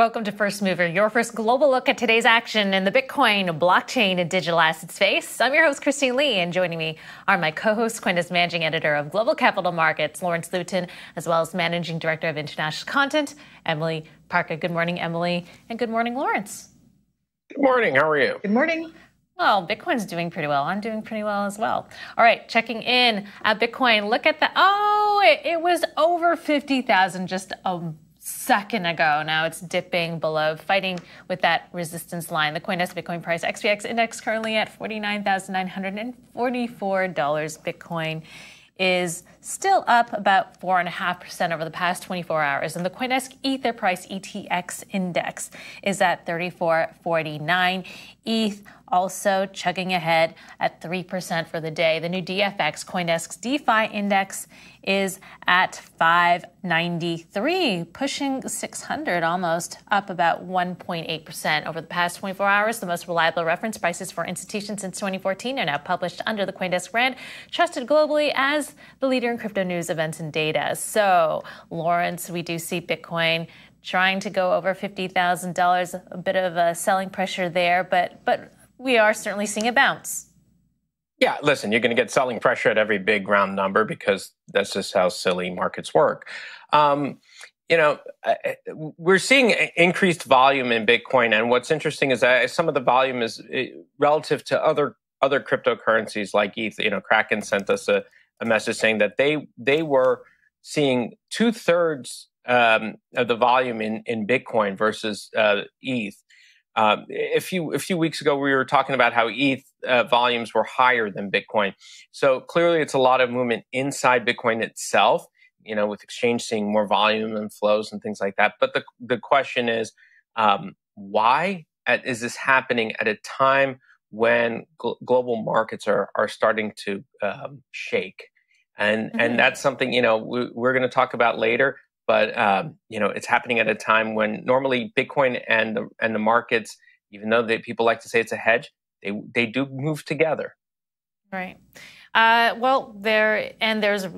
Welcome to First Mover, your first global look at today's action in the Bitcoin, blockchain, and digital asset space. I'm your host, Christine Lee, and joining me are my co-host, Coindesk Managing Editor of Global Capital Markets, Lawrence Lewitinn, as well as Managing Director of International Content, Emily Parker. Good morning, Emily, and good morning, Lawrence. Good morning. How are you? Good morning. Well, Bitcoin's doing pretty well. I'm doing pretty well as well. All right, checking in at Bitcoin. Look at the, Oh, it, it was over 50,000 just a second ago. Now it's dipping below, fighting with that resistance line. The CoinDesk Bitcoin price XBX index currently at $49,944. Bitcoin is still up about 4.5% over the past 24 hours. And the Coindesk Ether price ETX index is at 34.49. ETH also chugging ahead at 3% for the day. The new DFX Coindesk's DeFi index is at 593, pushing 600 almost, up about 1.8% over the past 24 hours. The most reliable reference prices for institutions since 2014 are now published under the Coindesk brand, trusted globally as the leader in crypto news, events, and data. So, Lawrence, we do see Bitcoin trying to go over $50,000, a bit of a selling pressure there, but but we are certainly seeing a bounce. Yeah, listen, you're going to get selling pressure at every big round number because that's just how silly markets work. Um, you know, we're seeing increased volume in Bitcoin, and what's interesting is that some of the volume is eh, relative to other other cryptocurrencies like ETH. You know, Kraken sent us a, a message saying that they they were seeing two thirds um, of the volume in in Bitcoin versus uh, ETH. Um, a few a few weeks ago, we were talking about how ETH uh, volumes were higher than Bitcoin. So clearly, it's a lot of movement inside Bitcoin itself. You know, with exchange seeing more volume and flows and things like that. But the the question is, um, why at, is this happening at a time when gl- global markets are are starting to um, shake? And mm-hmm. and that's something you know we, we're going to talk about later but um, you know it's happening at a time when normally Bitcoin and the and the markets, even though they, people like to say it's a hedge, they they do move together. Right. Uh, well, there and there's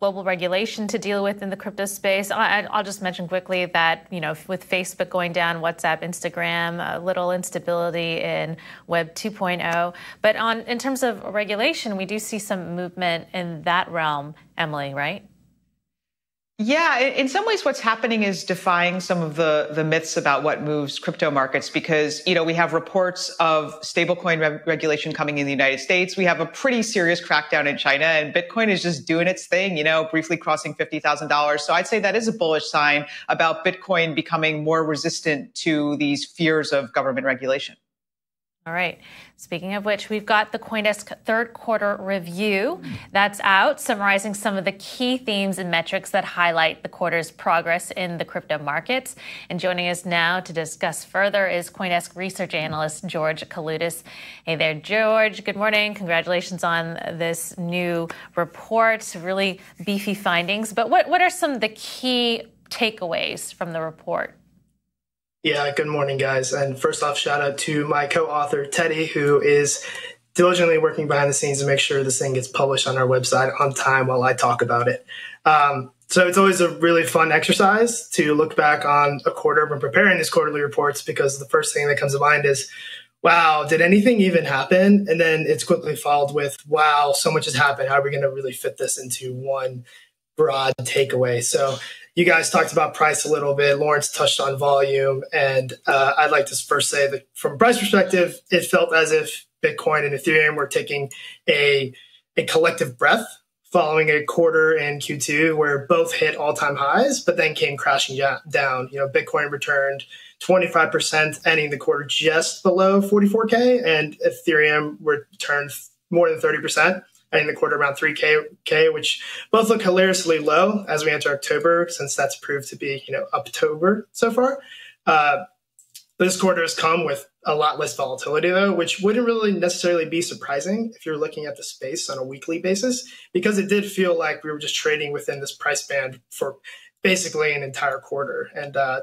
global regulation to deal with in the crypto space. I, will just mention quickly that you know with Facebook going down, WhatsApp, Instagram, a little instability in Web 2.0. But on in terms of regulation, we do see some movement in that realm, Emily. Right? Yeah, in some ways, what's happening is defying some of the, the myths about what moves crypto markets because, you know, we have reports of stablecoin re- regulation coming in the United States. We have a pretty serious crackdown in China and Bitcoin is just doing its thing, you know, briefly crossing $50,000. So I'd say that is a bullish sign about Bitcoin becoming more resistant to these fears of government regulation. All right. Speaking of which, we've got the Coindesk third quarter review that's out, summarizing some of the key themes and metrics that highlight the quarter's progress in the crypto markets. And joining us now to discuss further is Coindesk research analyst George Kaloudis. Hey there, George. Good morning. Congratulations on this new report. Really beefy findings. But what, what are some of the key takeaways from the report? Yeah, good morning, guys. And first off, shout out to my co author, Teddy, who is diligently working behind the scenes to make sure this thing gets published on our website on time while I talk about it. Um, so it's always a really fun exercise to look back on a quarter when preparing these quarterly reports because the first thing that comes to mind is, wow, did anything even happen? And then it's quickly followed with, wow, so much has happened. How are we going to really fit this into one broad takeaway? So you guys talked about price a little bit. Lawrence touched on volume. And uh, I'd like to first say that from price perspective, it felt as if Bitcoin and Ethereum were taking a, a collective breath following a quarter in Q2 where both hit all time highs, but then came crashing down. You know, Bitcoin returned 25%, ending the quarter just below 44K, and Ethereum returned more than 30% ending the quarter around 3K, which both look hilariously low as we enter October, since that's proved to be, you know, October so far. Uh, this quarter has come with a lot less volatility, though, which wouldn't really necessarily be surprising if you're looking at the space on a weekly basis, because it did feel like we were just trading within this price band for basically an entire quarter. And uh,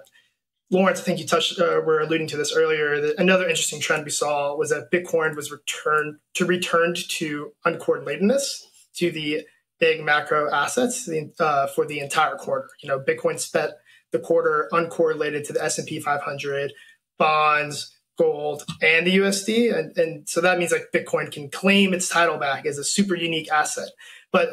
Lawrence, I think you touched, uh, were alluding to this earlier. That another interesting trend we saw was that Bitcoin was returned to returned to uncorrelatedness to the big macro assets uh, for the entire quarter. You know, Bitcoin spent the quarter uncorrelated to the S&P 500, bonds, gold, and the USD. And, and so that means like Bitcoin can claim its title back as a super unique asset. But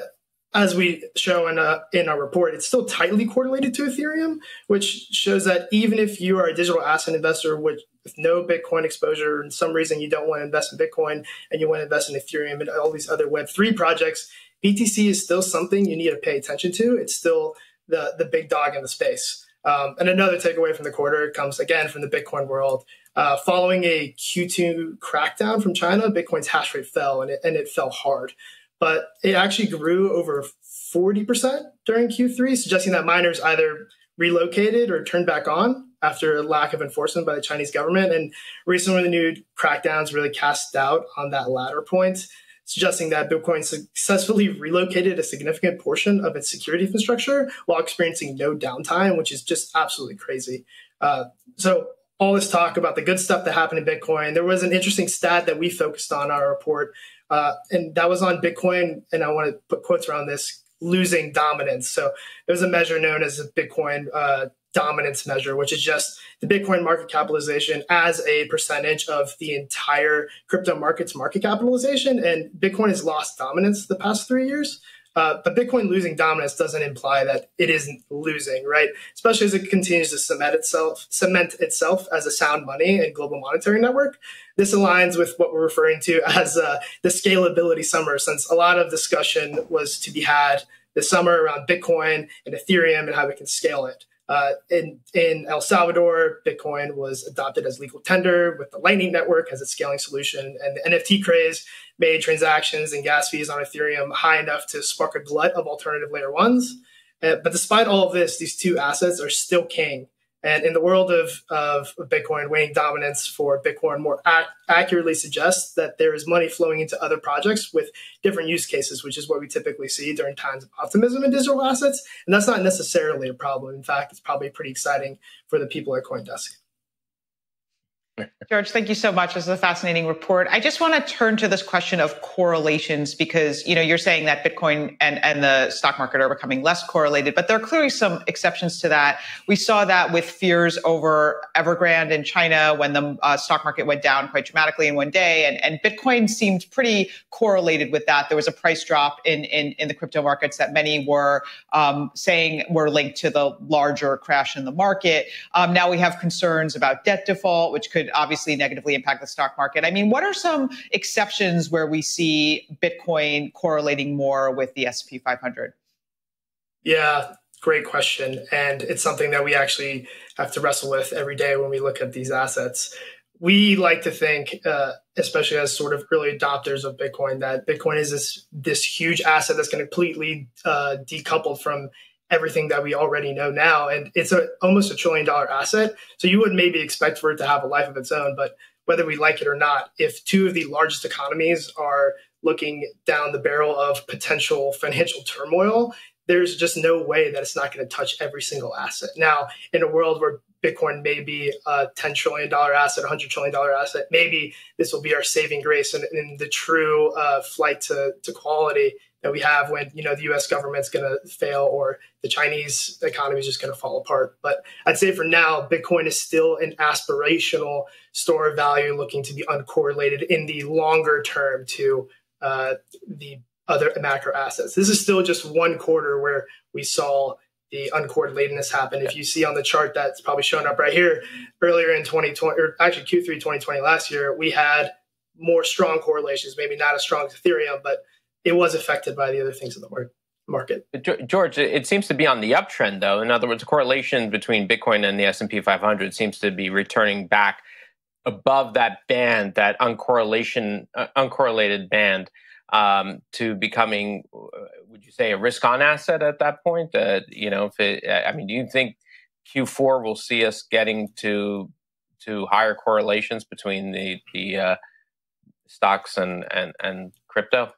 as we show in, a, in our report, it's still tightly correlated to Ethereum, which shows that even if you are a digital asset investor with, with no Bitcoin exposure, and some reason you don't want to invest in Bitcoin and you want to invest in Ethereum and all these other Web3 projects, BTC is still something you need to pay attention to. It's still the, the big dog in the space. Um, and another takeaway from the quarter comes again from the Bitcoin world. Uh, following a Q2 crackdown from China, Bitcoin's hash rate fell and it, and it fell hard but it actually grew over 40% during Q3, suggesting that miners either relocated or turned back on after a lack of enforcement by the Chinese government. And recently, the new crackdowns really cast doubt on that latter point, suggesting that Bitcoin successfully relocated a significant portion of its security infrastructure while experiencing no downtime, which is just absolutely crazy. Uh, so, all this talk about the good stuff that happened in Bitcoin, there was an interesting stat that we focused on our report uh, and that was on Bitcoin. And I want to put quotes around this losing dominance. So there's a measure known as a Bitcoin uh, dominance measure, which is just the Bitcoin market capitalization as a percentage of the entire crypto market's market capitalization. And Bitcoin has lost dominance the past three years. Uh, but Bitcoin losing dominance doesn't imply that it isn't losing, right? Especially as it continues to cement itself, cement itself as a sound money and global monetary network. This aligns with what we're referring to as uh, the scalability summer, since a lot of discussion was to be had this summer around Bitcoin and Ethereum and how we can scale it. Uh, in, in El Salvador, Bitcoin was adopted as legal tender with the Lightning Network as its scaling solution, and the NFT craze made transactions and gas fees on Ethereum high enough to spark a glut of alternative layer ones. Uh, but despite all of this, these two assets are still king. And in the world of, of, Bitcoin, waning dominance for Bitcoin more ac- accurately suggests that there is money flowing into other projects with different use cases, which is what we typically see during times of optimism in digital assets. And that's not necessarily a problem. In fact, it's probably pretty exciting for the people at Coindesk. George, thank you so much. This is a fascinating report. I just want to turn to this question of correlations because you know you're saying that Bitcoin and, and the stock market are becoming less correlated, but there are clearly some exceptions to that. We saw that with fears over Evergrande in China when the uh, stock market went down quite dramatically in one day, and, and Bitcoin seemed pretty correlated with that. There was a price drop in in, in the crypto markets that many were um, saying were linked to the larger crash in the market. Um, now we have concerns about debt default, which could obviously negatively impact the stock market. I mean, what are some exceptions where we see Bitcoin correlating more with the S&P 500? Yeah, great question. And it's something that we actually have to wrestle with every day when we look at these assets. We like to think, uh, especially as sort of early adopters of Bitcoin, that Bitcoin is this this huge asset that's going to completely uh, decoupled from everything that we already know now. And it's a, almost a trillion dollar asset. So you would maybe expect for it to have a life of its own. But whether we like it or not, if two of the largest economies are looking down the barrel of potential financial turmoil, there's just no way that it's not going to touch every single asset. Now, in a world where Bitcoin may be a $10 trillion asset, $100 trillion asset, maybe this will be our saving grace and, the true uh, flight to, to quality that we have when you know the U.S. government's going to fail or the Chinese economy is just going to fall apart. But I'd say for now, Bitcoin is still an aspirational store of value, looking to be uncorrelated in the longer term to uh, the other macro assets. This is still just one quarter where we saw the uncorrelatedness happen. If you see on the chart that's probably showing up right here, earlier in 2020, or actually Q3 2020 last year, we had more strong correlations, maybe not as strong as Ethereum, but it was affected by the other things in the market. George, it seems to be on the uptrend, though. In other words, the correlation between Bitcoin and the S and P 500 seems to be returning back above that band, that uncorrelation, uh, uncorrelated band, um, to becoming, uh, would you say, a risk-on asset at that point? Uh, you know, if it, I mean, do you think Q4 will see us getting to to higher correlations between the the uh, stocks and and and crypto?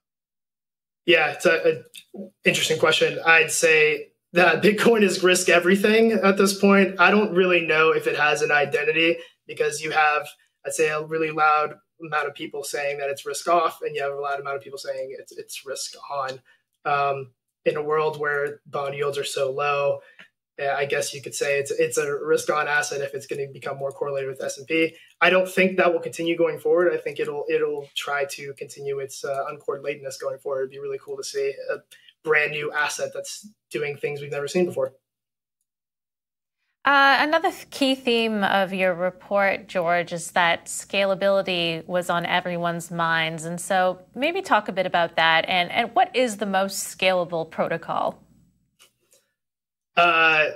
Yeah, it's a, a interesting question. I'd say that Bitcoin is risk everything at this point. I don't really know if it has an identity because you have, I'd say, a really loud amount of people saying that it's risk off, and you have a loud amount of people saying it's it's risk on. Um, in a world where bond yields are so low, I guess you could say it's it's a risk on asset if it's going to become more correlated with S and P. I don't think that will continue going forward. I think it'll it'll try to continue its uh, uncorrelatedness going forward. It'd be really cool to see a brand new asset that's doing things we've never seen before. Uh, another key theme of your report, George, is that scalability was on everyone's minds. And so maybe talk a bit about that and, and what is the most scalable protocol? Uh,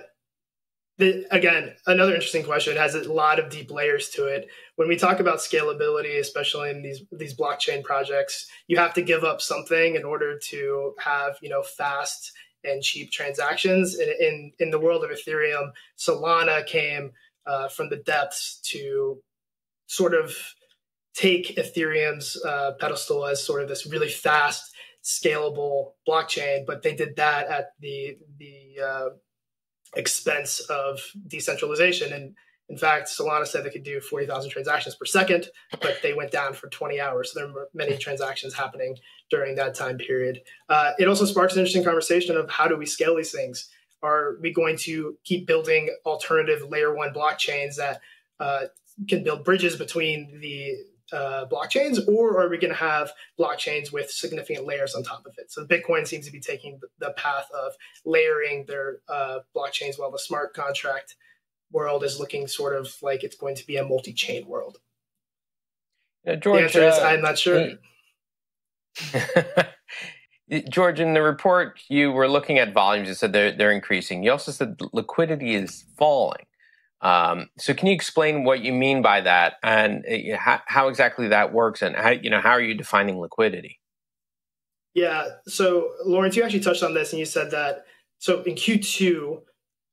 the, again, another interesting question. It has a lot of deep layers to it. When we talk about scalability, especially in these these blockchain projects, you have to give up something in order to have you know fast and cheap transactions. In in, in the world of Ethereum, Solana came uh, from the depths to sort of take Ethereum's uh, pedestal as sort of this really fast, scalable blockchain, but they did that at the the uh, expense of decentralization. And in fact, Solana said they could do 40,000 transactions per second, but they went down for 20 hours. So there were many transactions happening during that time period. Uh, it also sparks an interesting conversation of how do we scale these things? Are we going to keep building alternative layer one blockchains that uh, can build bridges between the uh, blockchains, or are we going to have blockchains with significant layers on top of it? So Bitcoin seems to be taking the path of layering their uh, blockchains, while the smart contract world is looking sort of like it's going to be a multi-chain world. Yeah, George, the answer is I'm not sure. George, in the report, you were looking at volumes. You said they're, they're increasing. You also said liquidity is falling. Um, so can you explain what you mean by that and uh, how, how, exactly that works and how, you know, how are you defining liquidity? Yeah. So Lawrence, you actually touched on this and you said that, so in Q2,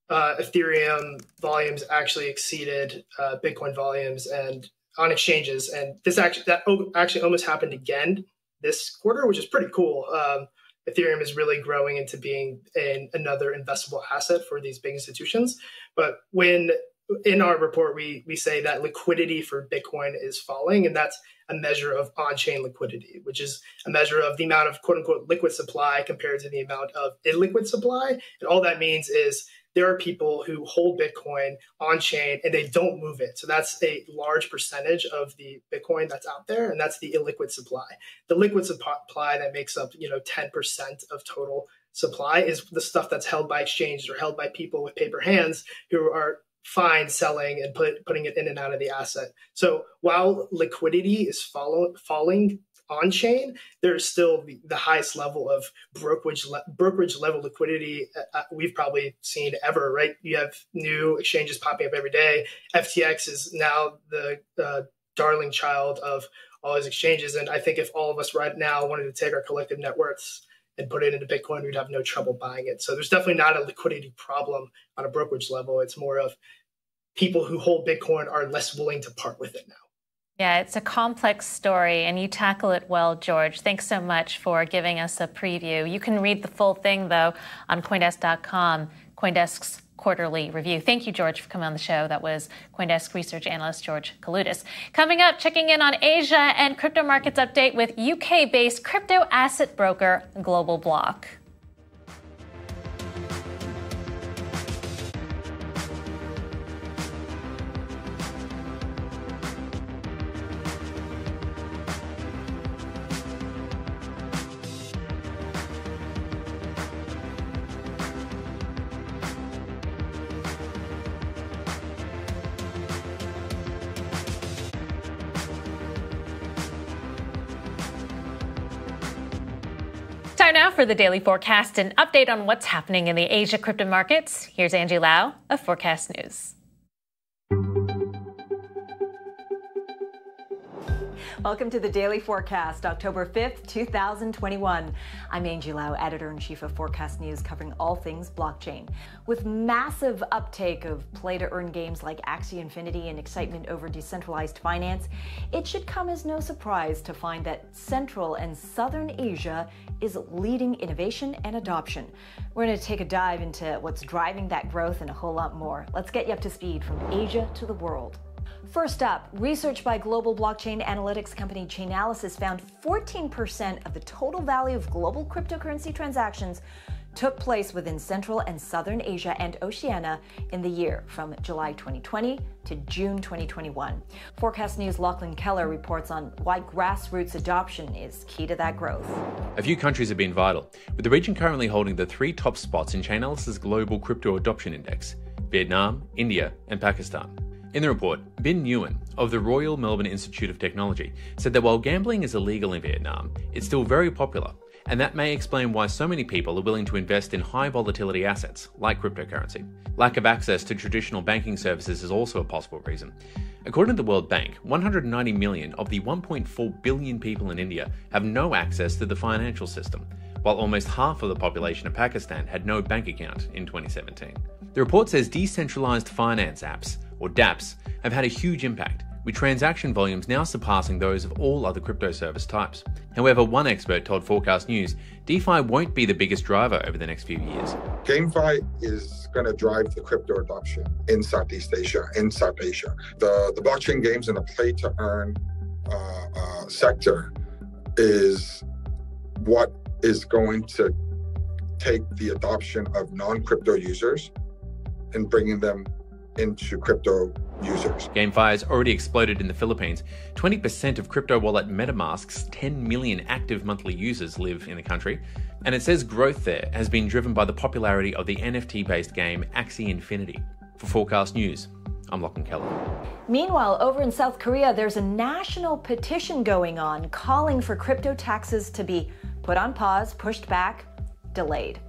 uh, Ethereum volumes actually exceeded uh, Bitcoin volumes and on exchanges. And this actually, that actually almost happened again this quarter, which is pretty cool. Um, Ethereum is really growing into being an, another investable asset for these big institutions. But when in our report, we we say that liquidity for Bitcoin is falling, and that's a measure of on-chain liquidity, which is a measure of the amount of quote unquote liquid supply compared to the amount of illiquid supply. And all that means is there are people who hold Bitcoin on chain and they don't move it. So that's a large percentage of the Bitcoin that's out there, and that's the illiquid supply. The liquid supply that makes up you know 10% of total supply is the stuff that's held by exchanges or held by people with paper hands who are fine selling and put, putting it in and out of the asset. So while liquidity is follow, falling on chain, there's still the, the, highest level of brokerage le- brokerage level liquidity uh, uh, we've probably seen ever. Right? You have new exchanges popping up every day. FTX is now the uh, darling child of all these exchanges, and I think if all of us right now wanted to take our collective net worths and put it into Bitcoin, we'd have no trouble buying it. So there's definitely not a liquidity problem on a brokerage level. It's more of people who hold Bitcoin are less willing to part with it now. Yeah, it's a complex story, and you tackle it well, George. Thanks so much for giving us a preview. You can read the full thing, though, on Coindesk.com, Coindesk's quarterly review. Thank you, George, for coming on the show. That was Coindesk research analyst George Kaloudis. Coming up, checking in on Asia and crypto markets update with UK based crypto asset broker GlobalBlock. For the daily forecast and update on what's happening in the Asia crypto markets. Here's Angie Lau of Forecast News. Welcome to the Daily Forecast, October 5th, 2021. I'm Angie Lau, editor in chief of Forecast News, covering all things blockchain. With massive uptake of play to earn games like Axie Infinity and excitement over decentralized finance, it should come as no surprise to find that Central and Southern Asia is leading innovation and adoption. We're going to take a dive into what's driving that growth and a whole lot more. Let's get you up to speed from Asia to the world. First up, research by global blockchain analytics company Chainalysis found 14% of the total value of global cryptocurrency transactions took place within Central and Southern Asia and Oceania in the year from July 2020 to June 2021. Forecast News' Lachlan Keller reports on why grassroots adoption is key to that growth. A few countries have been vital, with the region currently holding the three top spots in Chainalysis Global Crypto Adoption Index Vietnam, India, and Pakistan. In the report, Bin Nguyen of the Royal Melbourne Institute of Technology said that while gambling is illegal in Vietnam, it's still very popular, and that may explain why so many people are willing to invest in high volatility assets like cryptocurrency. Lack of access to traditional banking services is also a possible reason. According to the World Bank, 190 million of the 1.4 billion people in India have no access to the financial system, while almost half of the population of Pakistan had no bank account in 2017. The report says decentralized finance apps or dApps, have had a huge impact, with transaction volumes now surpassing those of all other crypto service types. However, one expert told Forecast News DeFi won't be the biggest driver over the next few years. GameFi is going to drive the crypto adoption in Southeast Asia, in South Asia. The, the blockchain games and the play to earn uh, uh, sector is what is going to take the adoption of non crypto users and bringing them into crypto users. GameFi has already exploded in the Philippines. 20% of crypto wallet MetaMask's 10 million active monthly users live in the country, and it says growth there has been driven by the popularity of the NFT based game Axie Infinity. For Forecast News, I'm Lachlan Keller. Meanwhile, over in South Korea, there's a national petition going on calling for crypto taxes to be put on pause, pushed back, delayed.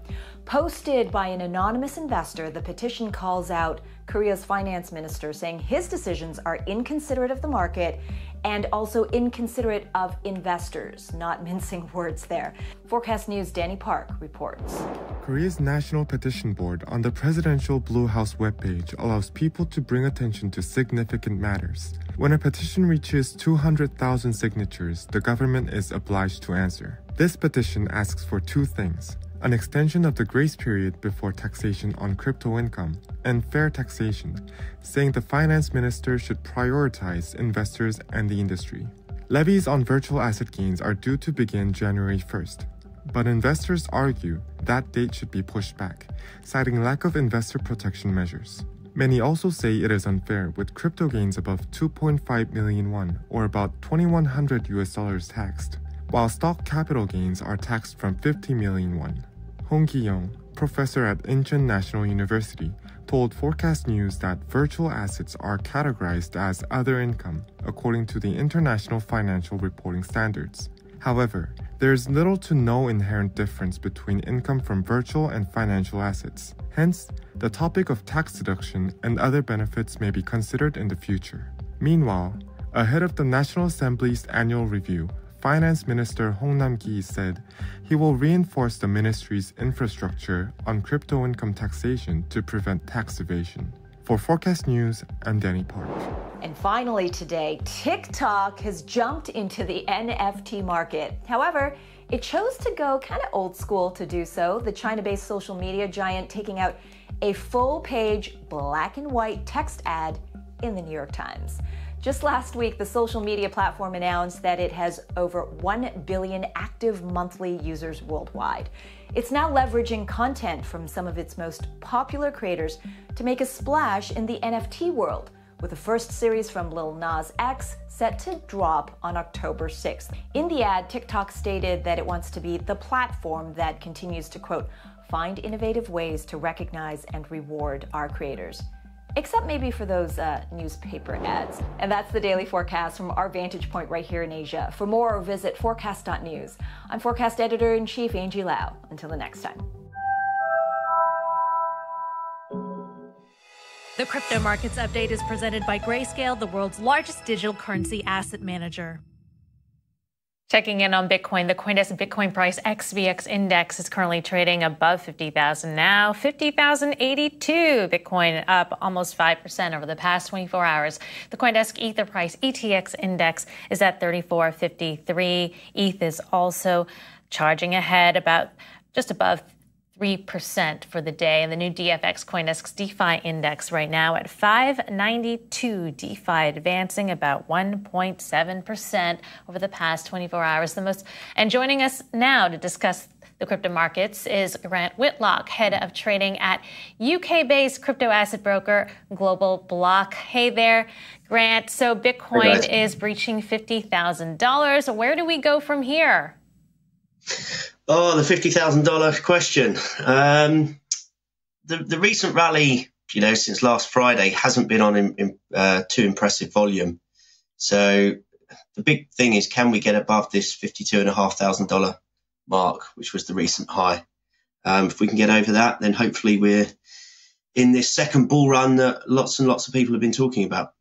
Posted by an anonymous investor, the petition calls out Korea's finance minister, saying his decisions are inconsiderate of the market and also inconsiderate of investors. Not mincing words there. Forecast News' Danny Park reports. Korea's National Petition Board on the presidential Blue House webpage allows people to bring attention to significant matters. When a petition reaches 200,000 signatures, the government is obliged to answer. This petition asks for two things an extension of the grace period before taxation on crypto income, and fair taxation, saying the finance minister should prioritize investors and the industry. Levies on virtual asset gains are due to begin January 1st, but investors argue that date should be pushed back, citing lack of investor protection measures. Many also say it is unfair with crypto gains above 2.5 million won or about 2100 US dollars taxed, while stock capital gains are taxed from 50 million won. Hong Ki-young, professor at Incheon National University, told Forecast News that virtual assets are categorized as other income according to the International Financial Reporting Standards. However, there is little to no inherent difference between income from virtual and financial assets. Hence, the topic of tax deduction and other benefits may be considered in the future. Meanwhile, ahead of the National Assembly's annual review, Finance Minister Hong Nam-ki said he will reinforce the ministry's infrastructure on crypto income taxation to prevent tax evasion. For Forecast News, I'm Danny Park. And finally today, TikTok has jumped into the NFT market. However, it chose to go kind of old school to do so, the China based social media giant taking out a full page black and white text ad in the New York Times. Just last week, the social media platform announced that it has over 1 billion active monthly users worldwide. It's now leveraging content from some of its most popular creators to make a splash in the NFT world, with the first series from Lil Nas X set to drop on October 6th. In the ad, TikTok stated that it wants to be the platform that continues to, quote, find innovative ways to recognize and reward our creators except maybe for those uh, newspaper ads. And that's the daily forecast from our vantage point right here in Asia. For more, visit forecast.news. I'm forecast editor in chief Angie Lau. Until the next time. The Crypto Markets Update is presented by Grayscale, the world's largest digital currency asset manager. Checking in on Bitcoin, the Coindesk Bitcoin price XBX index is currently trading above 50,000 now, 50,082. Bitcoin up almost 5% over the past 24 hours. The Coindesk Ether price ETX index is at 3453. ETH is also charging ahead about just above 3% for the day. And the new DFX Coindesk DeFi index right now at 592. DeFi advancing about 1.7% over the past 24 hours. The most and joining us now to discuss the crypto markets is Grant Whitlock, head of trading at UK based crypto asset broker GlobalBlock. Hey there, Grant. So Bitcoin hey is breaching $50,000. Where do we go from here? Oh, the $50,000 question. Um, the, the recent rally, you know, since last Friday hasn't been on in, in, uh, too impressive volume. So the big thing is, can we get above this $52,500 mark, which was the recent high? Um, if we can get over that, then hopefully we're in this second bull run that lots and lots of people have been talking about.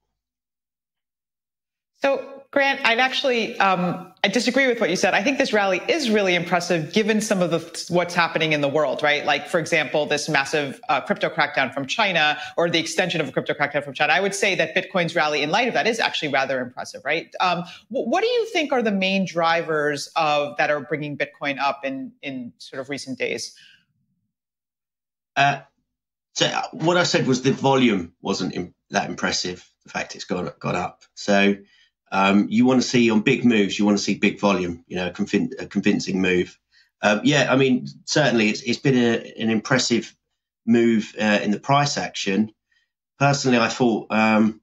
Grant, I'd actually um, I disagree with what you said. I think this rally is really impressive given some of the what's happening in the world, right? Like, for example, this massive uh, crypto crackdown from China or the extension of a crypto crackdown from China. I would say that Bitcoin's rally, in light of that, is actually rather impressive, right? Um, what do you think are the main drivers of that are bringing Bitcoin up in in sort of recent days? Uh, so what I said was the volume wasn't that impressive. The fact it's gone got up. So um, you want to see on big moves, you want to see big volume, you know, a, convin- a convincing move. Um, yeah, I mean, certainly it's, it's been a, an impressive move uh, in the price action. Personally, I thought um,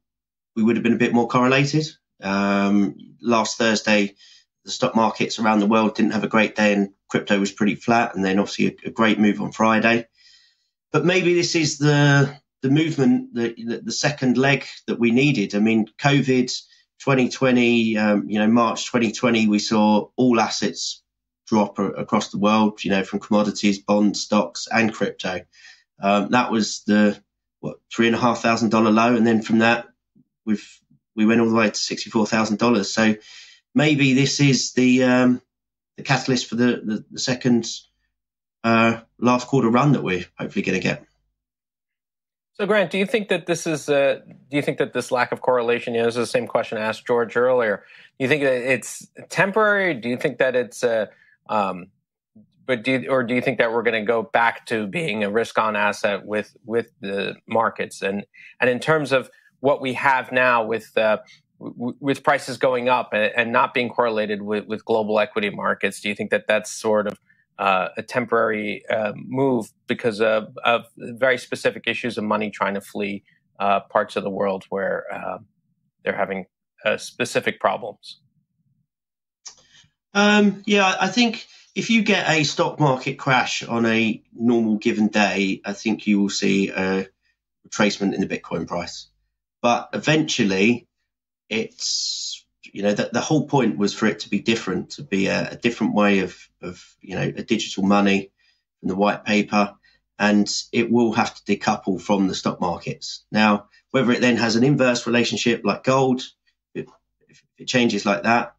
we would have been a bit more correlated. Um, last Thursday, the stock markets around the world didn't have a great day and crypto was pretty flat, and then obviously a, a great move on Friday. But maybe this is the the movement, the, the second leg that we needed. I mean, COVID 2020, um, you know, March 2020, we saw all assets drop across the world, you know, from commodities, bonds, stocks, and crypto. Um, that was the what three and a half thousand dollar low, and then from that, we've we went all the way to sixty four thousand dollars. So maybe this is the um, the catalyst for the the, the second uh, last quarter run that we're hopefully going to get. So, Grant, do you think that this is? Uh, do you think that this lack of correlation? You know, this is the same question I asked George earlier. Do you think that it's temporary? Do you think that it's? Uh, um, but do you, or do you think that we're going to go back to being a risk-on asset with with the markets and and in terms of what we have now with uh, w- with prices going up and, and not being correlated with, with global equity markets? Do you think that that's sort of uh, a temporary uh, move because of, of, very specific issues of money trying to flee uh, parts of the world where uh, they're having uh, specific problems. Um, yeah, I think if you get a stock market crash on a normal given day, I think you will see a retracement in the Bitcoin price. But eventually, it's you know, the, the whole point was for it to be different, to be a, a different way of, of, you know, a digital money from the white paper. And it will have to decouple from the stock markets. Now, whether it then has an inverse relationship like gold, if, if it changes like that,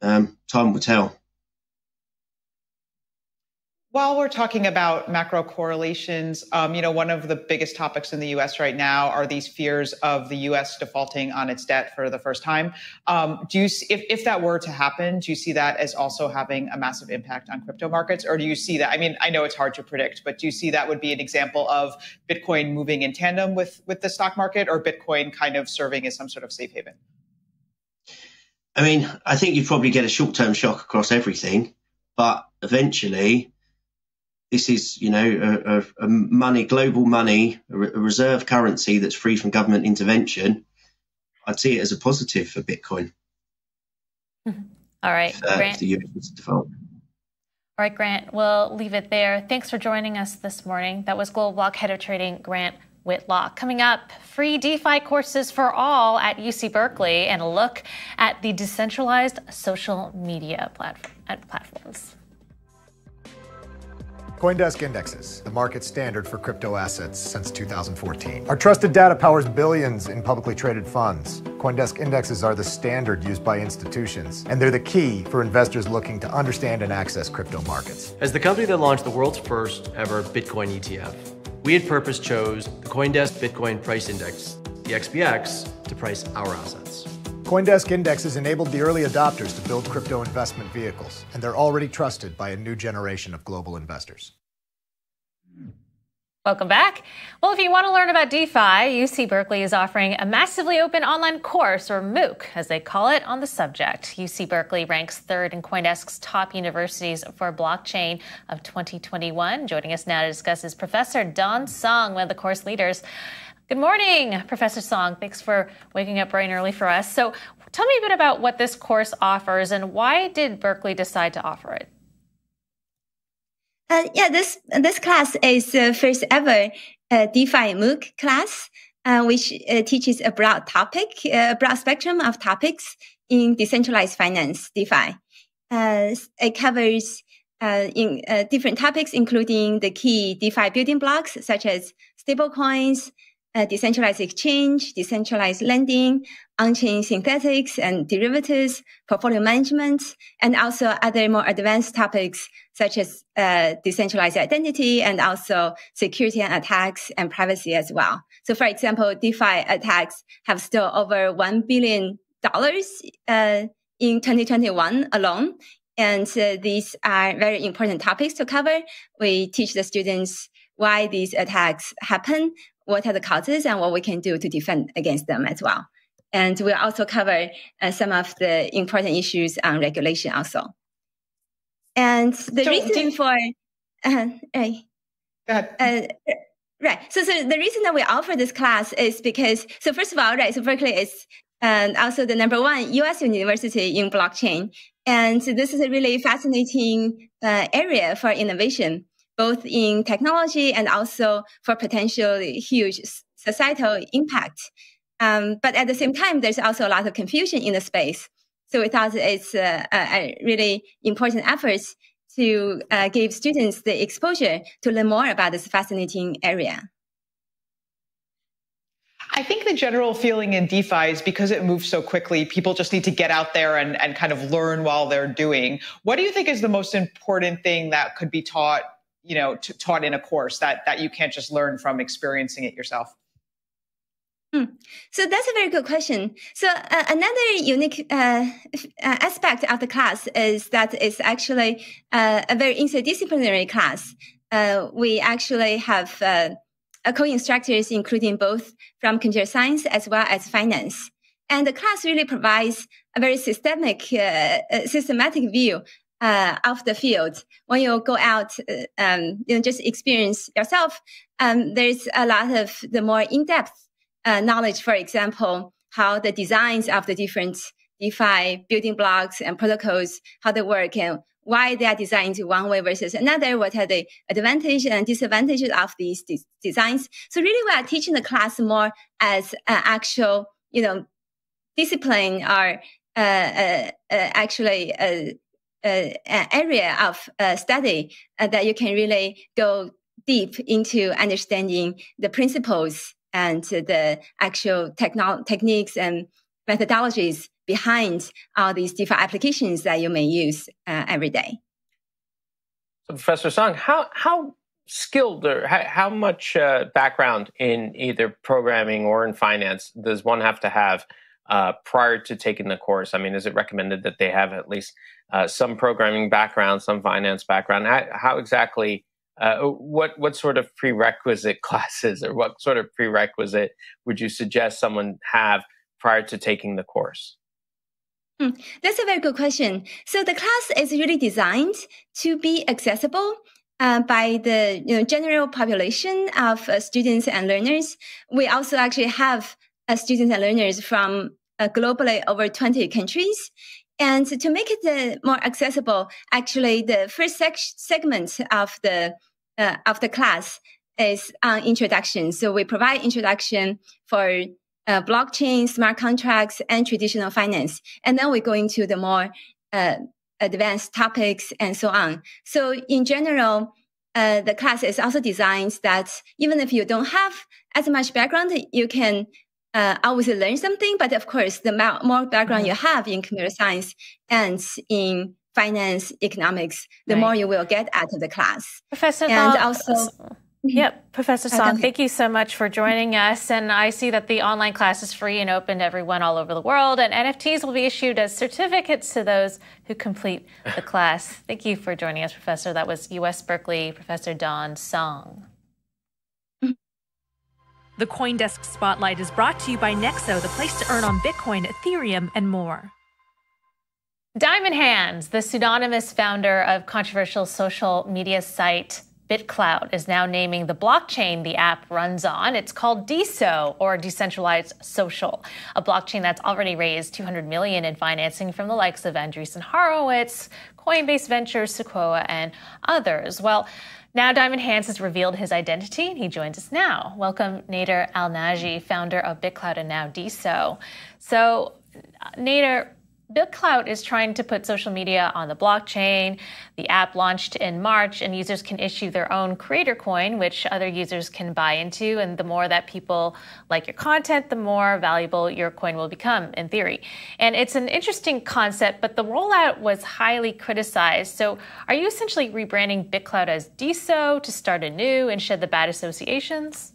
um, time will tell. While we're talking about macro correlations, um, you know, one of the biggest topics in the U.S. right now are these fears of the U.S. defaulting on its debt for the first time. Um, do you, if, if that were to happen, do you see that as also having a massive impact on crypto markets, or do you see that? I mean, I know it's hard to predict, but do you see that would be an example of Bitcoin moving in tandem with with the stock market, or Bitcoin kind of serving as some sort of safe haven? I mean, I think you'd probably get a short term shock across everything, but eventually this is, you know, a, a money, global money, a, reserve currency that's free from government intervention. I'd see it as a positive for Bitcoin. All right, uh, Grant. The US default. All right, Grant, we'll leave it there. Thanks for joining us this morning. That was GlobalBlock Head of Trading, Grant Whitlock. Coming up, free DeFi courses for all at UC Berkeley and a look at the decentralized social media platforms. Coindesk Indexes, the market standard for crypto assets since 2014. Our trusted data powers billions in publicly traded funds. Coindesk Indexes are the standard used by institutions, and they're the key for investors looking to understand and access crypto markets. As the company that launched the world's first ever Bitcoin ETF, we at Purpose chose the Coindesk Bitcoin Price Index, the XBX, to price our assets. Coindesk Indexes enabled the early adopters to build crypto investment vehicles, and they're already trusted by a new generation of global investors. Welcome back. Well, if you want to learn about DeFi, UC Berkeley is offering a massively open online course, or MOOC, as they call it, on the subject. UC Berkeley ranks third in Coindesk's top universities for blockchain of 2021. Joining us now to discuss is Professor Dawn Song, one of the course leaders. Good morning, Professor Song. Thanks for waking up bright and early for us. So, tell me a bit about what this course offers and why did Berkeley decide to offer it? Uh, yeah, this this class is the first ever uh, DeFi MOOC class, uh, which uh, teaches a broad topic, a broad spectrum of topics in decentralized finance, DeFi. Uh, it covers uh, in different topics, including the key DeFi building blocks such as stablecoins, decentralized exchange, decentralized lending, on-chain synthetics and derivatives, portfolio management, and also other more advanced topics such as uh, decentralized identity and also security and attacks and privacy as well. So, for example, DeFi attacks have still over one billion dollars uh, in 2021 alone. And uh, these are very important topics to cover. We teach the students why these attacks happen, what are the causes, and what we can do to defend against them as well. And we'll also cover uh, some of the important issues on regulation also. And the so reason for, uh, right. Uh, right. So, so the reason that we offer this class is because, so first of all, right, so Berkeley is um, also the number one US university in blockchain. And this is a really fascinating uh, area for innovation, both in technology and also for potential huge societal impact. Um, but at the same time, there's also a lot of confusion in the space. So we thought it's a, a really important effort to uh, give students the exposure to learn more about this fascinating area. I think the general feeling in DeFi is because it moves so quickly, people just need to get out there and, and kind of learn while they're doing. What do you think is the most important thing that could be taught, you know, t- taught in a course that that you can't just learn from experiencing it yourself? Hmm. So that's a very good question. So uh, another unique uh, uh, aspect of the class is that it's actually uh, a very interdisciplinary class. Uh, we actually have uh, co-instructors, including both from computer science as well as finance. And the class really provides a very systemic, systematic view of the field. When you go out, um, you know, just experience yourself. Um, there's a lot of the more in-depth uh, knowledge, for example, how the designs of the different DeFi building blocks and protocols, how they work and why they are designed one way versus another, what are the advantages and disadvantages of these de- designs. So really we are teaching the class more as an actual, you know, discipline or uh, uh, uh actually area of uh, study uh, that you can really go deep into understanding the principles and the actual techno- techniques and methodologies behind all these different applications that you may use uh, every day. So, Professor Song, how how skilled or how, how much uh, background in either programming or in finance does one have to have uh, prior to taking the course? I mean, is it recommended that they have at least uh, some programming background, some finance background? How, how exactly uh, what what sort of prerequisite classes or what sort of prerequisite would you suggest someone have prior to taking the course? Hmm, that's a very good question. So the class is really designed to be accessible uh, by the you know, general population of uh, students and learners. We also actually have students and learners from uh, globally over 20 countries. And to make it uh, more accessible, actually, the first sec- segment of the uh, of the class is on introduction. So we provide introduction for uh, blockchain, smart contracts, and traditional finance, and then we go into the more uh, advanced topics and so on. So in general, uh, the class is also designed that even if you don't have as much background, you can uh, always learn something. But of course, the more background you have in computer science and in finance, economics, the right. more you will get out of the class. Professor and Thal, also. Mm-hmm. Yep, Professor Song, thank you so much for joining us. And I see that the online class is free and open to everyone all over the world. And NFTs will be issued as certificates to those who complete the class. Thank you for joining us, Professor. That was UC Berkeley Professor Dawn Song. The Coindesk Spotlight is brought to you by Nexo, the place to earn on Bitcoin, Ethereum, and more. Diamond Hands, the pseudonymous founder of controversial social media site BitClout, is now naming the blockchain the app runs on. It's called DeSo, or Decentralized Social, a blockchain that's already raised 200 million in financing from the likes of Andreessen Horowitz, Coinbase Ventures, Sequoia, and others. Well, now Diamond Hands has revealed his identity, and he joins us now. Welcome, Nader Al-Naji, founder of BitClout and now DeSo. So, Nader, BitClout is trying to put social media on the blockchain. The app launched in March, and users can issue their own creator coin, which other users can buy into. And the more that people like your content, the more valuable your coin will become, in theory. And it's an interesting concept, but the rollout was highly criticized. So, are you essentially rebranding BitClout as DeSo to start anew and shed the bad associations?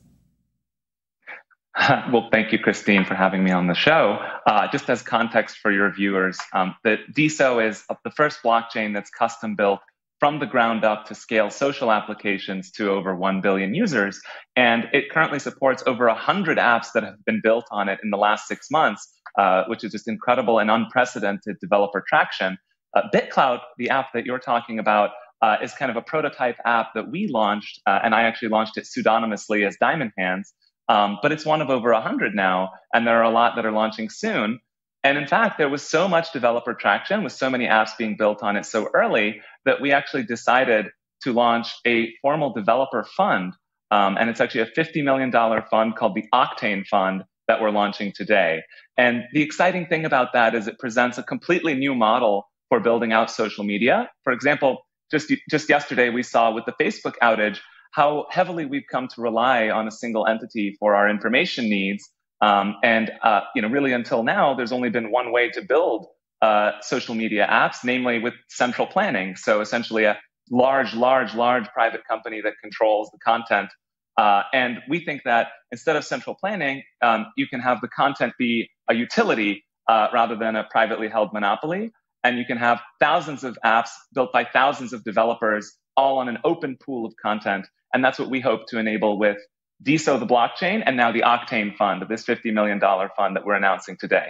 well, thank you, Christine, for having me on the show. Uh, just as context for your viewers, um, the DeSo is the first blockchain that's custom built from the ground up to scale social applications to over 1 billion users. And it currently supports over 100 apps that have been built on it in the last six months, uh, which is just incredible and unprecedented developer traction. Uh, BitClout, the app that you're talking about, uh, is kind of a prototype app that we launched, uh, and I actually launched it pseudonymously as Diamond Hands. Um, but it's one of over 100 now, and there are a lot that are launching soon. And in fact, there was so much developer traction with so many apps being built on it so early that we actually decided to launch a formal developer fund. Um, and it's actually a $50 million fund called the Octane Fund that we're launching today. And the exciting thing about that is it presents a completely new model for building out social media. For example, just, just yesterday we saw with the Facebook outage how heavily we've come to rely on a single entity for our information needs. Um, and uh, you know, really until now, there's only been one way to build uh, social media apps, namely with central planning. So essentially, a large, large, large private company that controls the content. Uh, and we think that instead of central planning, um, you can have the content be a utility uh, rather than a privately held monopoly. And you can have thousands of apps built by thousands of developers all on an open pool of content and that's what we hope to enable with DeSo, the blockchain, and now the Octane Fund, this $50 million fund that we're announcing today.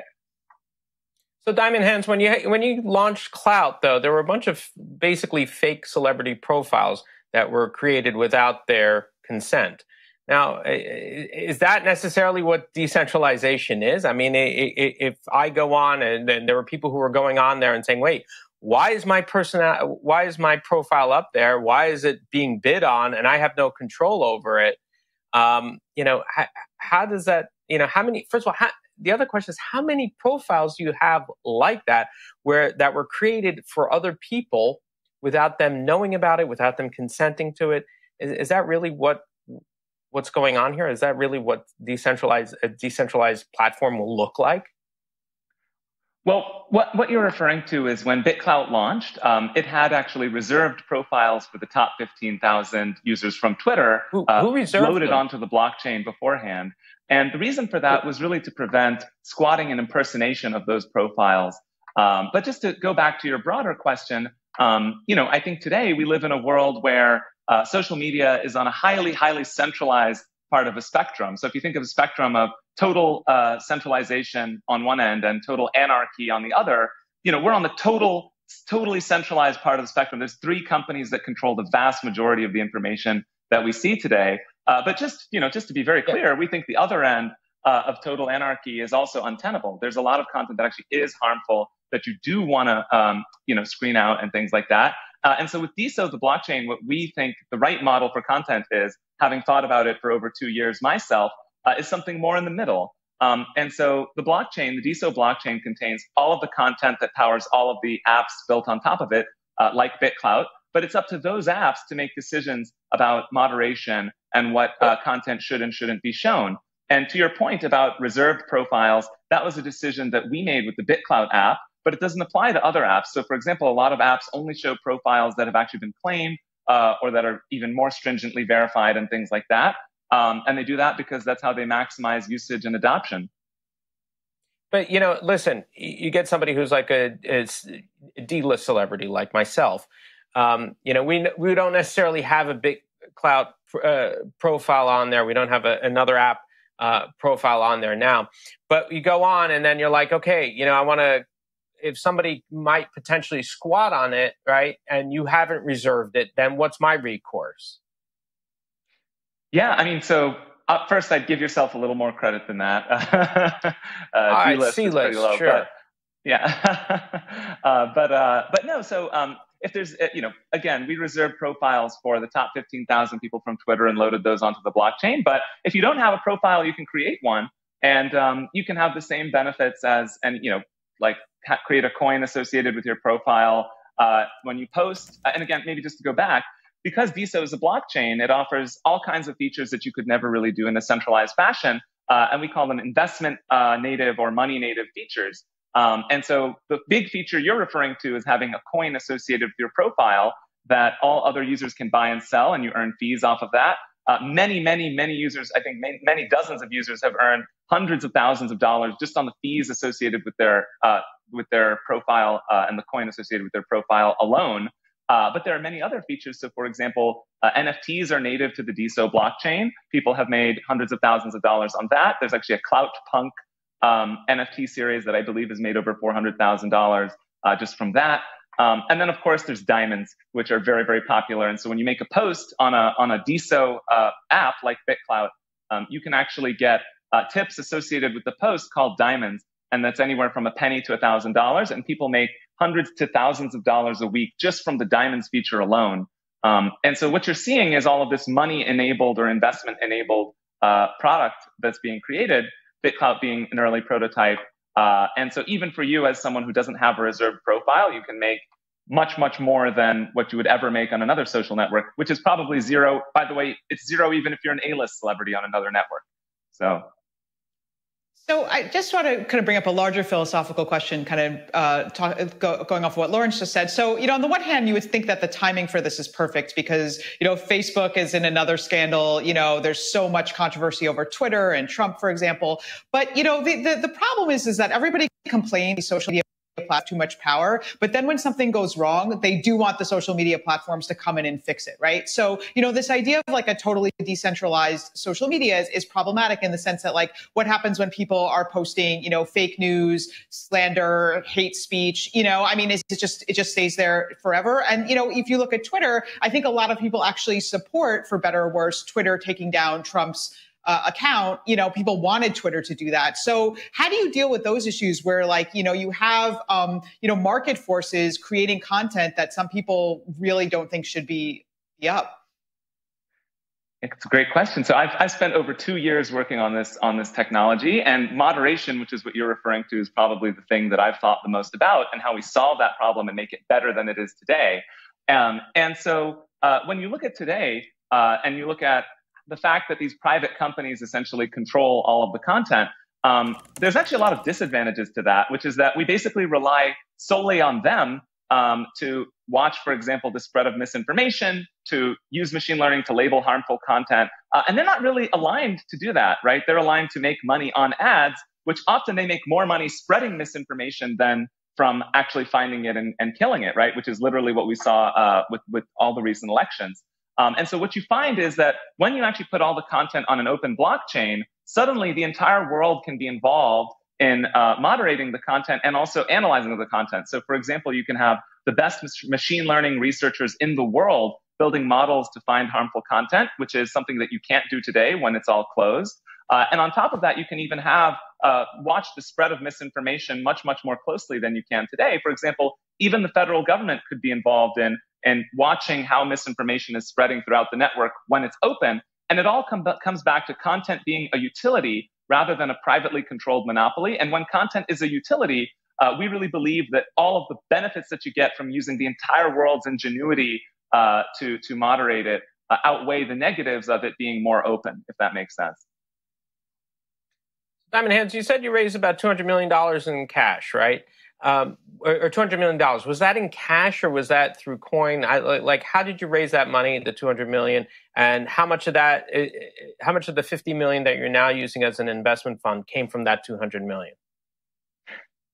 So, Diamond Hands, when you when you launched Clout, though, there were a bunch of basically fake celebrity profiles that were created without their consent. Now, is that necessarily what decentralization is? I mean, if I go on and, there were people who were going on there and saying, "Wait, why is my person why is my profile up there? Why is it being bid on and i have no control over it? Um, you know how, how, does that you know how many first of all how, the other question is how many profiles do you have like that where that were created for other people without them knowing about it without them consenting to it? Is, is that really what what's going on here? Is that really what decentralized a decentralized platform will look like well, what, what you're referring to is when BitClout launched, um, it had actually reserved profiles for the top 15,000 users from Twitter who, uh, who loaded them? onto the blockchain beforehand. And the reason for that was really to prevent squatting and impersonation of those profiles. Um, but just to go back to your broader question, um, you know, I think today we live in a world where uh, social media is on a highly, highly centralized part of a spectrum. So if you think of a spectrum of total uh, centralization on one end and total anarchy on the other, you know, we're on the total, totally centralized part of the spectrum. There's three companies that control the vast majority of the information that we see today. Uh, but just, you know, just to be very clear, we think the other end uh, of total anarchy is also untenable. There's a lot of content that actually is harmful that you do want to, um, you know, screen out and things like that. Uh, and so with DeSo, the blockchain, what we think the right model for content is, having thought about it for over two years myself, uh, is something more in the middle. Um, and so the blockchain, the DeSo blockchain contains all of the content that powers all of the apps built on top of it, uh, like BitClout. But it's up to those apps to make decisions about moderation and what uh, content should and shouldn't be shown. And to your point about reserved profiles, that was a decision that we made with the BitClout app but it doesn't apply to other apps. So, for example, a lot of apps only show profiles that have actually been claimed uh, or that are even more stringently verified and things like that. Um, and they do that because that's how they maximize usage and adoption. But you know, listen, you get somebody who's like a, a D-list celebrity like myself. Um, you know, we we don't necessarily have a big clout uh, profile on there. We don't have a, another app uh, profile on there now. But you go on and then you're like, okay, you know, I want to, if somebody might potentially squat on it, right, and you haven't reserved it, then what's my recourse? Yeah, I mean, so up first, I'd give yourself a little more credit than that. uh, All right, C-list, low, sure. But, yeah, uh, but uh, but no. So um, if there's uh, you know again, we reserve profiles for the top 15,000 people from Twitter and loaded those onto the blockchain. But if you don't have a profile, you can create one, and um, you can have the same benefits as and you know like create a coin associated with your profile uh, when you post. And again, maybe just to go back, because DeSo is a blockchain, it offers all kinds of features that you could never really do in a centralized fashion. Uh, and we call them investment uh, native or money native features. Um, and so the big feature you're referring to is having a coin associated with your profile that all other users can buy and sell, and you earn fees off of that. Uh, many, many, many users, I think many, many, dozens of users have earned hundreds of thousands of dollars just on the fees associated with their uh, with their profile uh, and the coin associated with their profile alone. Uh, but there are many other features. So, for example, uh, NFTs are native to the DeSo blockchain. People have made hundreds of thousands of dollars on that. There's actually a Clout Punk um, NFT series that I believe has made over $400,000 uh, just from that. Um, and then, of course, there's diamonds, which are very, very popular. And so, when you make a post on a on a DeSo uh, app like BitClout, um, you can actually get uh, tips associated with the post called diamonds, and that's anywhere from a penny to a thousand dollars. And people make hundreds to thousands of dollars a week just from the diamonds feature alone. Um, and so what you're seeing is all of this money enabled or investment enabled uh, product that's being created, BitClout being an early prototype. Uh, and so even for you as someone who doesn't have a reserved profile, you can make much, much more than what you would ever make on another social network, which is probably zero. By the way, it's zero even if you're an A-list celebrity on another network. So so I just want to kind of bring up a larger philosophical question, kind of uh, talk, go, going off of what Lawrence just said. So, you know, on the one hand, you would think that the timing for this is perfect because, you know, Facebook is in another scandal. You know, there's so much controversy over Twitter and Trump, for example. But, you know, the, the, the problem is, is that everybody complains social media too much power. But then when something goes wrong, they do want the social media platforms to come in and fix it, right? So, you know, this idea of like a totally decentralized social media is, is problematic in the sense that like what happens when people are posting, you know, fake news, slander, hate speech, you know, I mean, it's just, it just stays there forever. And, you know, if you look at Twitter, I think a lot of people actually support, for better or worse, Twitter taking down Trump's uh, account, you know, people wanted Twitter to do that. So how do you deal with those issues where like, you know, you have, um, you know, market forces creating content that some people really don't think should be, be up? It's a great question. So I've, I've spent over two years working on this on this technology, and moderation, which is what you're referring to, is probably the thing that I've thought the most about, and how we solve that problem and make it better than it is today. Um, and so uh, when you look at today, uh, and you look at the fact that these private companies essentially control all of the content, um, there's actually a lot of disadvantages to that, which is that we basically rely solely on them um, to watch, for example, the spread of misinformation, to use machine learning to label harmful content. Uh, and they're not really aligned to do that, right? They're aligned to make money on ads, which often they make more money spreading misinformation than from actually finding it and, and killing it, right? Which is literally what we saw uh, with, with all the recent elections. Um, and so what you find is that when you actually put all the content on an open blockchain, suddenly the entire world can be involved in uh, moderating the content and also analyzing the content. So, for example, you can have the best machine learning researchers in the world building models to find harmful content, which is something that you can't do today when it's all closed. Uh, and on top of that, you can even have uh, watch the spread of misinformation much, much more closely than you can today. For example, even the federal government could be involved in and watching how misinformation is spreading throughout the network when it's open. And it all com- comes back to content being a utility rather than a privately controlled monopoly. And when content is a utility, uh, we really believe that all of the benefits that you get from using the entire world's ingenuity uh, to, to moderate it uh, outweigh the negatives of it being more open, if that makes sense. Diamond Hands, you said you raised about $200 million in cash, right? Um, or, or, $200 million. Was that in cash or was that through coin? I, like, how did you raise that money, the 200 million? And how much of that, how much of the 50 million that you're now using as an investment fund came from that 200 million?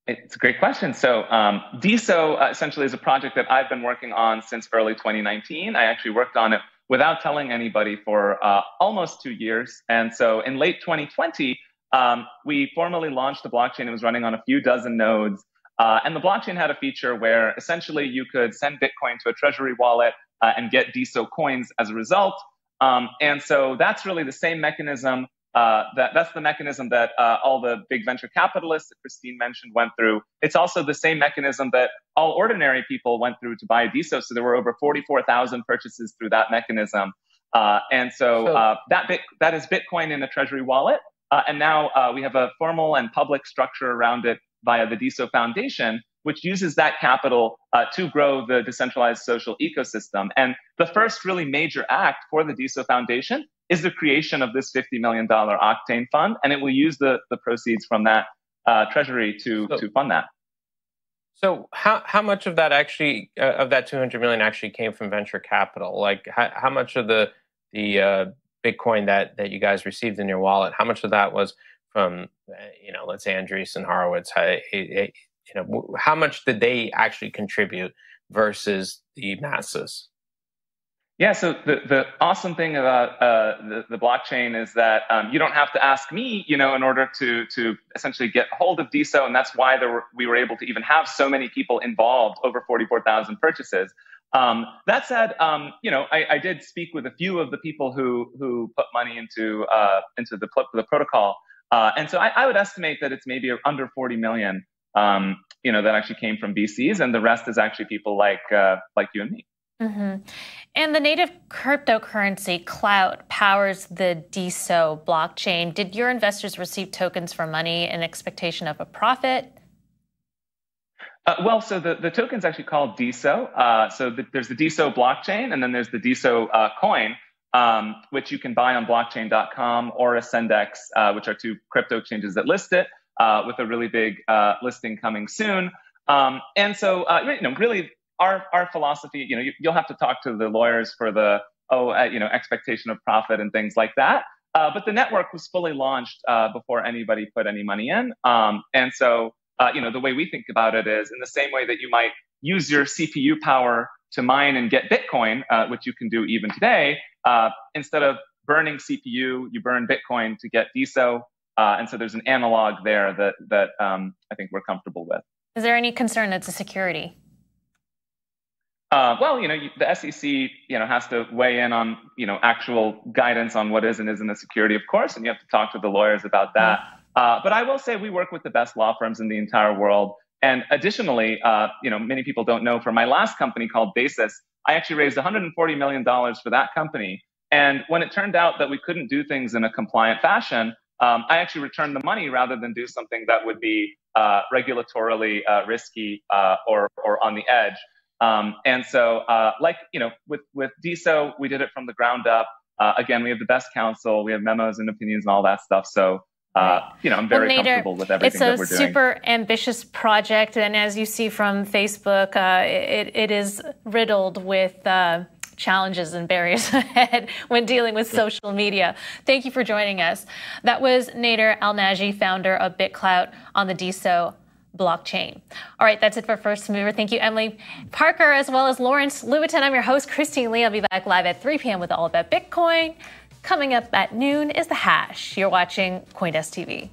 It's a great question. So, um, DeSo uh, essentially is a project that I've been working on since early 2019. I actually worked on it without telling anybody for uh, almost two years. And so in late 2020, um, we formally launched the blockchain. It was running on a few dozen nodes. Uh, and the blockchain had a feature where essentially you could send Bitcoin to a treasury wallet uh, and get DeSo coins as a result. Um, and so that's really the same mechanism. Uh, that, that's the mechanism that uh, all the big venture capitalists that Christine mentioned went through. It's also the same mechanism that all ordinary people went through to buy DeSo. So there were over 44,000 purchases through that mechanism. Uh, and so, so uh, that, bit, that is Bitcoin in a treasury wallet. Uh, and now uh, we have a formal and public structure around it via the DeSo Foundation, which uses that capital uh, to grow the decentralized social ecosystem. And the first really major act for the DeSo Foundation is the creation of this $50 million Octane Fund, and it will use the, the proceeds from that uh, treasury to, so, to fund that. So how, how much of that actually, uh, of that 200 million actually came from venture capital? Like how, how much of the, the uh, Bitcoin that that you guys received in your wallet, how much of that was from you know, let's say Andreessen Horowitz? How, you know, how much did they actually contribute versus the masses? Yeah, so the, the awesome thing about uh, the, the blockchain is that um, you don't have to ask me, you know, in order to to essentially get hold of DeSo, and that's why were, we were able to even have so many people involved, over 44,000 purchases. Um, that said, um, you know, I, I, did speak with a few of the people who who put money into uh, into the the protocol, uh, and so I, I, would estimate that it's maybe under 40 million, um, you know, that actually came from VCs, and the rest is actually people like uh, like you and me. Mm-hmm. And the native cryptocurrency Clout powers the DeSo blockchain. Did your investors receive tokens for money in expectation of a profit? Uh, well, so the, the token's actually called DeSo. Uh, so the, there's the DeSo blockchain, and then there's the DeSo uh, coin, um, which you can buy on blockchain.com or Ascendex, uh, which are two crypto exchanges that list it, uh, with a really big uh, listing coming soon. Um, and so, you know, really, our our philosophy, you know, you, will have to talk to the lawyers for the oh, you know, expectation of profit and things like that. but the network was fully launched before anybody put any money in, um, and so uh, you know, the way we think about it is in the same way that you might use your CPU power to mine and get Bitcoin, uh, which you can do even today, uh, instead of burning CPU, you burn Bitcoin to get DeSo. Uh, and so there's an analog there that that um, I think we're comfortable with. Is there any concern that's a security? Uh, well, you know, the SEC, you know, has to weigh in on, you know, actual guidance on what is and isn't a security, of course, and you have to talk to the lawyers about that. Uh, but I will say we work with the best law firms in the entire world. And additionally, uh, you know, many people don't know for my last company called Basis, I actually raised $140 million for that company. And when it turned out that we couldn't do things in a compliant fashion, um, I actually returned the money rather than do something that would be uh, regulatorily uh, risky uh, or, or on the edge. Um, and so, uh, like, you know, with, with DeSo, we did it from the ground up. again, we have the best counsel, we have memos and opinions and all that stuff. So uh, you know, I'm very well, Nader, comfortable with everything that we're doing. It's a super ambitious project, and as you see from Facebook, uh, it, it is riddled with uh, challenges and barriers ahead when dealing with social media. Thank you for joining us. That was Nader Al-Naji, founder of BitClout on the DeSo blockchain. All right, that's it for First Mover. Thank you, Emily Parker, as well as Lawrence Lewitinn. I'm your host, Christine Lee. I'll be back live at 3 p.m. with All About Bitcoin. Coming up at noon is The Hash. You're watching Coindesk TV.